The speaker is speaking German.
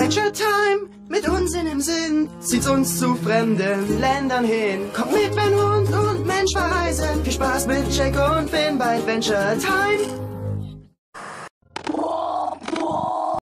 Adventure Time, mit Unsinn im Sinn, zieht's uns zu fremden Ländern hin. Kommt mit, wenn Hund und Mensch verreisen. Viel Spaß mit Jack und Finn bei Adventure Time.